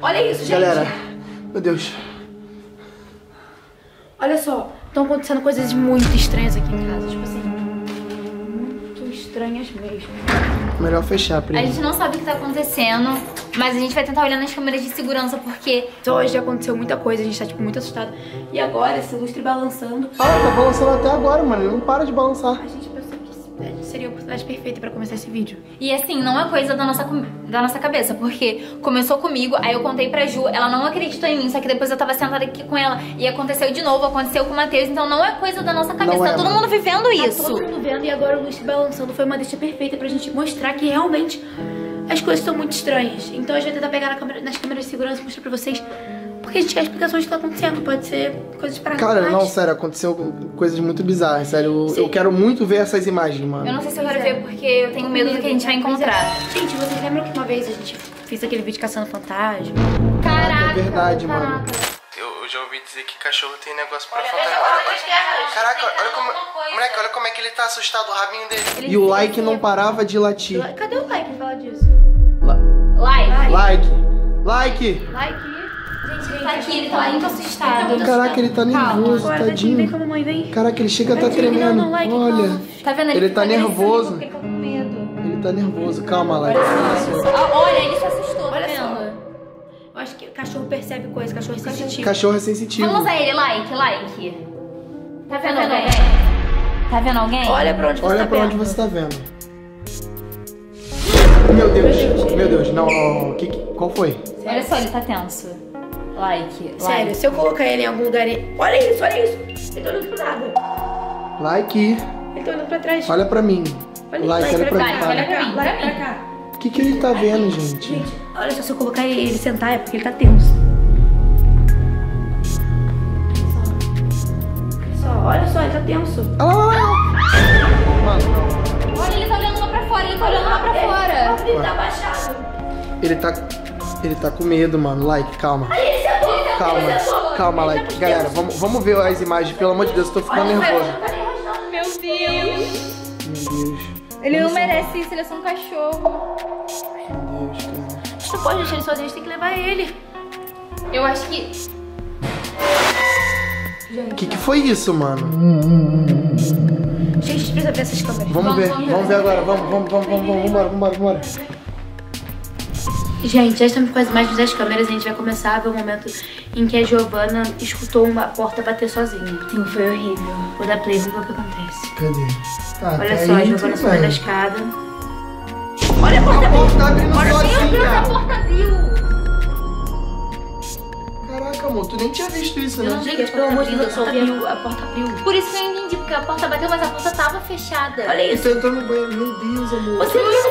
Olha isso, gente. Galera, meu Deus. Olha só, estão acontecendo coisas muito estranhas aqui em casa. Tipo assim, muito estranhas mesmo. Melhor fechar, A primo. gente não sabe o que tá acontecendo, mas a gente vai tentar olhar nas câmeras de segurança porque Então hoje aconteceu muita coisa, a gente tá tipo muito assustado. E agora esse lustre balançando. Ah, tá balançando até agora, mano. Ele não para de balançar. A gente seria a oportunidade perfeita pra começar esse vídeo. E assim, não é coisa da nossa, da nossa cabeça, porque começou comigo, aí eu contei pra Ju, ela não acreditou em mim, só que depois eu tava sentada aqui com ela e aconteceu de novo, aconteceu com o Matheus, então não é coisa da nossa cabeça, Não é, tá todo mano. mundo vivendo isso. Tá todo mundo vendo e agora o lustre balançando foi uma deixa perfeita pra gente mostrar que realmente as coisas estão muito estranhas. Então a gente vai tentar pegar na câmera- nas câmeras de segurança e mostrar pra vocês. Porque a gente quer explicações do que tá acontecendo. Pode ser coisas para Cara, não, sério, aconteceu coisas muito bizarras, sério. Eu, eu quero muito ver essas imagens, mano. Eu não sei se eu quero ver porque eu tenho medo do que a gente vai encontrar. Gente, vocês lembram que uma vez a gente fez aquele vídeo caçando fantasma? Caraca, é verdade, caraca. mano. Eu, eu já ouvi dizer que cachorro tem negócio pra fotografar. Caraca, olha como. Moleque, olha como é que ele tá assustado, o rabinho dele. E o like não parava de latir. Cadê o like pra falar disso? Like. Like! Like! Like. Gente, ele tá aqui, ele tá muito assustado. Caraca, ele tá nervoso, Bora, Tadinho, vem com a tadinho. mamãe, vem. Caraca, ele chega a tá tremendo. não, like, Olha. Tá vendo? Ele fica tá agressivo nervoso. Ele tá com medo. ele tá nervoso. Calma, like. Ah, Olha, ele se assustou, tá Olha só. vendo? Eu acho que cachorro percebe coisas, cachorro é sensitivo. Cachorro é sensitivo. Vamos usar ele, like, like. Tá vendo alguém? Tá vendo alguém? Olha pra onde você Olha tá pra vendo. onde você tá vendo. Meu Deus, meu Deus, não, não, não. Que, que- qual foi? Olha só, ele tá tenso. Like, Sério, like. se eu colocar ele em algum lugar... ele- Olha isso, olha isso. Ele tá olhando pro nada. Like, Ele tá olhando pra trás. olha pra mim. Olha, Like, olha pra mim. like, olha pra mim, Olha pra pra mim. cá. O que que ele tá vendo, gente? Gente, olha só, se eu colocar ele, ele sentar é porque ele tá tenso. Olha só, olha só, ele tá tenso. Ah, lá, lá, lá. Mano. Olha, ele tá olhando lá pra fora, ele tá olhando lá pra fora. Ele tá abaixado. Ele tá. Ele tá com medo, mano. Like, calma. Sentou, Calma, sentou. calma, like. Galera, vamos, vamos ver as imagens. Pelo amor de Deus, eu tô ficando nervoso. Meu Deus. Meu Deus. Ele não merece isso, ele é só um cachorro. Meu Deus, cara. A gente não pode deixar ele sozinho, a gente tem que levar ele. Eu acho que. O que, que foi isso, mano? Gente, a gente precisa ver essas câmeras. Vamos ver, vamos ver. vamos ver agora. Vamos, vamos, vamos, vamos, vamos, vambora, vambora, vambora. Gente, já estamos com as imagens das câmeras e a gente vai começar a ver o momento em que a Giovanna escutou uma porta bater sozinha. Sim, foi horrível. Vou dar play, vamos ver o que acontece. Cadê? Tá, Olha até só, a tudo subiu da escada. Olha a porta A porta tá Meu Deus, a porta abriu. Caraca, amor, tu nem tinha visto isso, Eu né? não sei, pelo amor de Deus, eu só ouvi a porta abriu. Por isso que eu entendi, porque a porta bateu, mas a porta tava fechada. Olha Eu isso. tô entrando no banheiro. Meu Deus, amor. Você viu isso?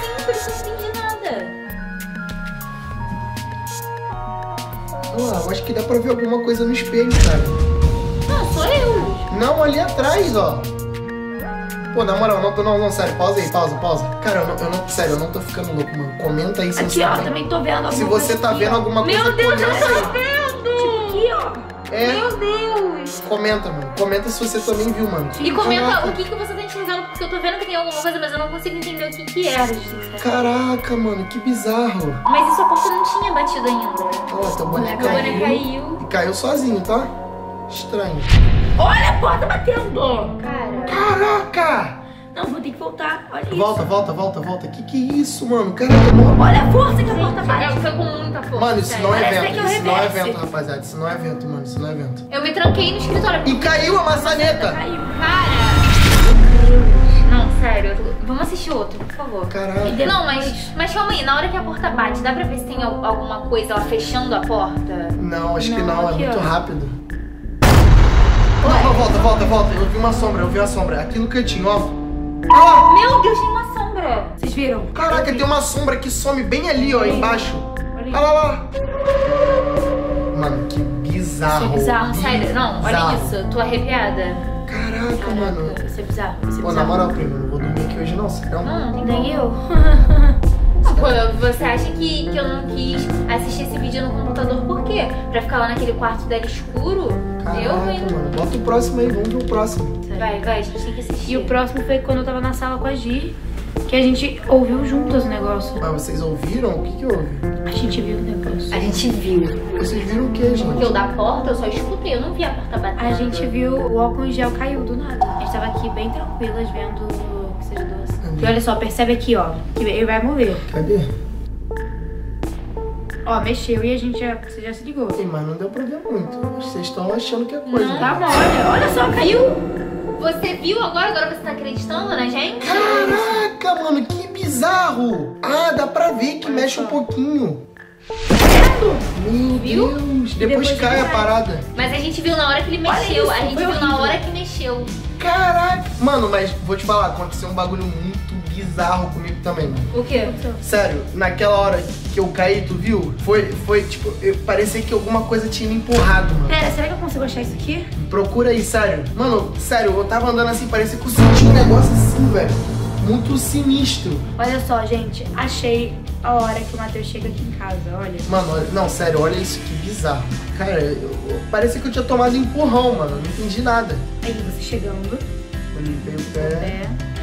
Sim, por Lá, eu acho que dá pra ver alguma coisa no espelho, cara. Não, sou eu. Não, ali atrás, ó. Pô, na moral, não, não, não, sério, pausa aí, pausa, pausa. Cara, eu não, eu não- sério, eu não tô ficando louco, mano. Comenta aí se Aqui, você ó, tá vendo. também tô vendo alguma Se você tá vendo alguma coisa, Meu Deus, eu tô vendo. É, Meu Deus. comenta, mano. Comenta se você também viu, mano. E comenta Caraca. o que, que você tá enxergando, porque eu tô vendo que tem alguma coisa, mas eu não consigo entender o que que era, gente. Caraca, mano, que bizarro. Mas isso a porta não tinha batido ainda. Ó, teu boneco Meu caiu. caiu. E caiu sozinho, tá? Estranho. Olha a porta batendo. Cara. Caraca! Não, vou ter que voltar. Olha isso. Volta, volta, volta, volta. Que que é isso, mano? Caraca, mano. Olha a força que a porta É, bate. foi com muita força. Mano, isso não é vento. que é Isso não é vento, rapaziada. Isso não é vento, mano. Isso não é vento. Eu me tranquei no escritório. E caiu a maçaneta! Caiu. Cara. Não, sério. Vamos assistir outro, por favor. Caraca. Não, mas, mas calma aí, na hora que a porta bate, dá pra ver se tem al- alguma coisa ela fechando a porta? Não, acho que Não, não. aqui, é muito ó. rápido. Não, não, volta, volta, volta. Eu vi uma sombra, eu vi uma sombra. Aqui no cantinho, ó. Ah! Meu Deus, tem uma sombra! Vocês viram? Caraca, tem uma sombra que some bem ali, ó, embaixo. Olha Olha lá, lá. Mano, que bizarro. Isso é bizarro, Sério, não, olha Bizarro. isso, tô arrepiada. Caraca, mano. Isso é bizarro. Isso é Pô, na moral, primo, não vou dormir aqui hoje não, sério. Não, Nem eu. Pô, você acha que, que eu não quis assistir esse vídeo no computador? Pra ficar lá naquele quarto dela escuro? Caraca, eu, hein? mano. Bota o próximo aí, vamos ver o próximo. Vai, vai, a gente tem que assistir. E o próximo foi quando eu tava na sala com a Gi. Que a gente ouviu juntas o negócio. Mas vocês ouviram? O que que houve? A gente viu o negócio. A gente viu. Vocês viram o que, gente? Porque eu da porta, eu só escutei, eu não vi a porta bater. A gente viu o álcool em gel caiu do nada. A gente tava aqui bem tranquilas vendo que seja doce. E olha só, percebe aqui, ó. Que ele vai mover. Cadê? Ó, mexeu e a gente já, você já se ligou. Sim, mas não deu pra ver muito. Vocês estão achando que é coisa. Não. Tá mole. Olha só, caiu. Você viu agora? Agora você tá acreditando na gente? Caraca, mano, que bizarro! Ah, dá pra ver que mexe um pouquinho. Meu Viu? Deus! Depois, depois cai a parada. Mas a gente viu na hora que ele Olha mexeu. isso, a gente viu na hora que mexeu. Caraca! Mano, mas vou te falar, aconteceu um bagulho muito bizarro comigo também, mano. O quê? Sério, naquela hora que eu caí, tu viu? Foi, foi tipo, eu, parecia que alguma coisa tinha me empurrado, mano. Pera, será que eu consigo achar isso aqui? Procura aí, sério. Mano, sério, eu tava andando assim, parecia que eu senti um negócio assim, velho. Muito sinistro. Olha só, gente. Achei a hora que o Matheus chega aqui em casa, olha. Mano, olha, não, sério, olha isso que bizarro. Cara, eu, eu- parecia que eu tinha tomado empurrão, mano. Não entendi nada. Aí você chegando. Eu limpei o pé. É. Caraca,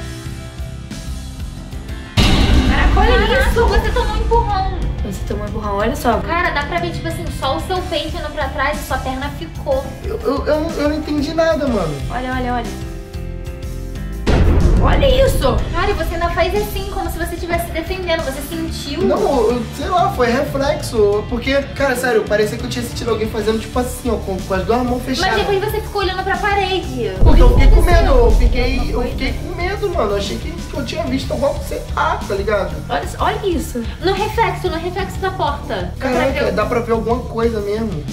olha Caraca, isso. você tomou um empurrão. Você tomou um empurrão, olha só. Cara, dá pra ver, tipo assim, só o seu peito indo pra trás e sua perna ficou. Eu, eu, eu, não- eu não entendi nada, mano. Olha, olha, olha. Olha isso. Cara, e você ainda faz assim, como se você estivesse se defendendo. Você sentiu. Não, eu, sei lá, foi reflexo. Porque, cara, sério, parecia que eu tinha sentido alguém fazendo tipo assim, ó, com, com as duas mãos Mas fechadas. depois você ficou olhando pra parede. Porque eu fiquei com medo, eu fiquei, eu fiquei com medo, mano. Eu achei que, que eu tinha visto alguma coisa, sei lá, tá ligado? Olha, olha isso. No reflexo, no reflexo da porta. Dá pra Caraca, ver dá pra ver alguma coisa mesmo.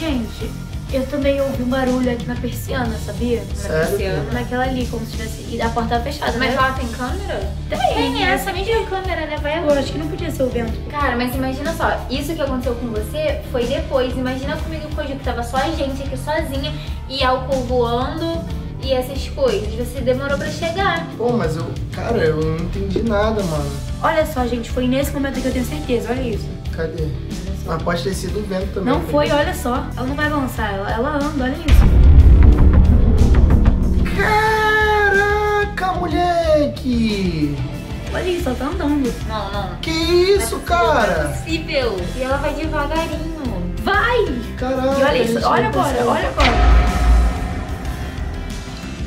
Gente, eu também ouvi um barulho aqui na persiana, sabia? Sério? persiana. Naquela ali, como se tivesse. E a porta tava fechada, Mas né? lá tem câmera? Tem, Tem essa mesma câmera, né? Vai Eu acho que não podia ser o vento. Cara, mas imagina só, isso que aconteceu com você foi depois. Imagina comigo e com que tava só a gente aqui sozinha e álcool voando e essas coisas. Você demorou pra chegar. Pô, mas eu, cara, eu não entendi nada, mano. Olha só, gente, foi nesse momento que eu tenho certeza, olha isso. Cadê? Mas pode ter sido o vento também. Não foi, olha só. Ela não vai balançar, ela, ela anda, olha isso. Caraca, moleque! Olha isso, ela tá andando. Não, não. Que isso, Não é cara? possível. E ela vai devagarinho. Vai! Caraca. E olha isso, olha não agora, olha agora.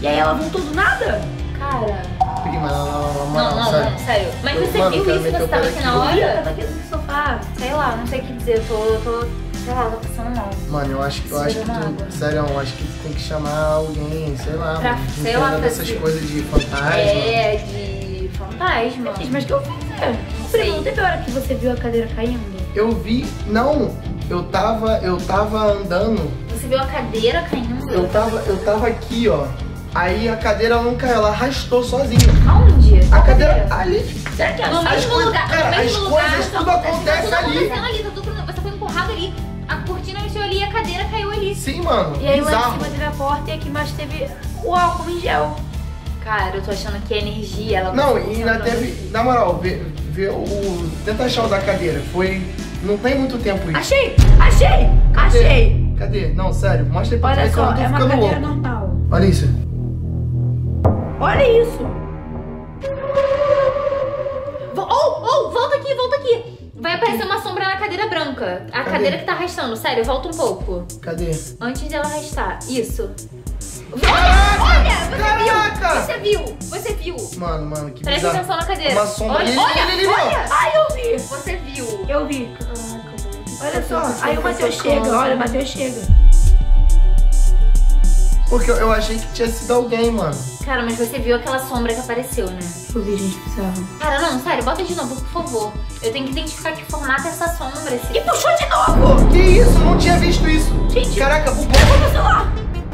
E aí ela voltou do nada? Cara. Prima, não, não, não, Não, não, sério. não, sério. Mas você viu isso? meter Você o tava pé aqui na hora? tava aqui sofá. Sei lá, não sei o que dizer. Eu tô, eu tô, sei lá, tô passando mal. Mano, eu acho que eu acho que tu, sério, eu acho que tu tem que chamar alguém, sei lá, Pra- sei lá, pra dessas se- coisas de fantasma. É, de fantasma. Gente, mas o que eu fiz? Prima, sei. não teve hora que você viu a cadeira caindo? Eu vi, não, eu tava, eu tava andando, Você viu a cadeira caindo? eu tava, eu tava aqui, ó. Aí a cadeira não caiu, ela arrastou sozinha. Aonde? A cadeira ali. Será que No ela As mesmo coisas- lugar, cara, no mesmo as lugar. coisas tudo acontece tudo ali. ali, tá tudo, você foi empurrado ali. A cortina mexeu ali e a cadeira caiu ali. Sim, mano, E aí lá em bizarro. cima teve a porta e aqui embaixo teve o álcool em gel. Cara, eu tô achando que a energia, ela Não, e ainda teve, na moral, vê, vê o, tenta achar o da cadeira, foi, não tem muito tempo isso. Achei! Achei! Achei! Cadê? Não, sério, mostra aí pra Olha ver que eu só, não tô é uma cadeira louco. normal. Olha isso. Olha isso! Oh, oh, volta aqui, volta aqui. Vai aparecer uma sombra na cadeira branca. A Cadê? cadeira que tá arrastando. Sério, volta um pouco. Cadê? Antes dela arrastar. Isso. Caraca! Olha, você Caraca! viu? Você viu? Você viu? Mano, mano, que Presta bizarro. atenção na cadeira. Uma sombra. Olha, olha, ali, olha. Ai, eu vi! Você viu? Eu vi. Olha só, aí o Matheus chega, olha, o Matheus chega. Porque eu, eu achei que tinha sido alguém, mano. Cara, mas você viu aquela sombra que apareceu, né? Eu vi, gente, bizarro. Cara, não, sério, bota de novo, por favor. Eu tenho que identificar que formato é essa sombra. Esse... E puxou de novo! Que isso? Eu não tinha visto isso. Gente, Caraca, meu celular!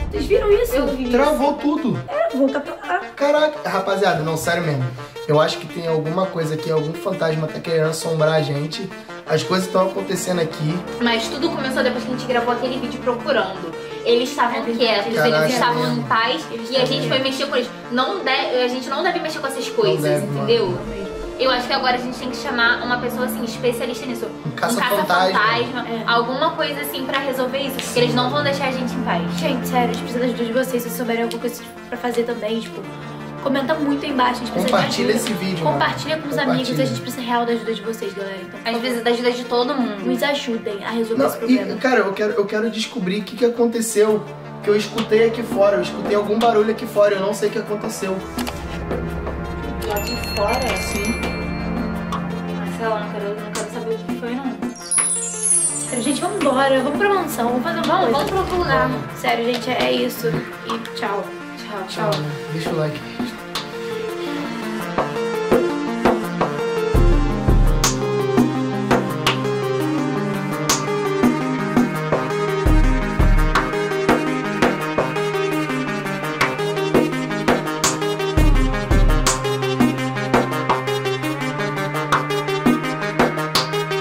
Vocês viram isso? Eu vi. travou tudo. É, volta pra lá. Caraca, rapaziada, não, sério mesmo. Eu acho que tem alguma coisa aqui, algum fantasma tá querendo assombrar a gente. As coisas estão acontecendo aqui. Mas tudo começou depois que a gente gravou aquele vídeo procurando. Eles estavam quietos, Caraca, eles estavam mesmo. em paz e a gente foi mexer com eles. Não de- a gente não deve mexer com essas coisas, deve, entendeu? mano. Eu acho que agora a gente tem que chamar uma pessoa assim, especialista nisso. Um caça-fantasma. caça é. alguma coisa assim pra resolver isso. Porque eles não vão deixar a gente em paz. Gente, sério, a gente precisa da ajuda de vocês. Se souberem alguma coisa pra fazer também, tipo, comenta muito aí embaixo. A gente precisa Compartilha esse vídeo. Compartilha com os amigos. A gente precisa real da ajuda de vocês, galera. Então, a gente precisa da ajuda de todo mundo. Nos ajudem a resolver não, esse problema. E, cara, eu quero, eu quero descobrir o que, que aconteceu. Que eu escutei aqui fora. Eu escutei algum barulho aqui fora. Eu não sei o que aconteceu. Lá de fora? Sim. Marcela, não quero, não quero saber o que foi, não. Sério, gente, vamos embora. Vamos pra mansão. Vamos fazer uma vamos, Vamos pro outro lugar. Sério, gente, é isso. E tchau. Tchau, tchau. Deixa o like.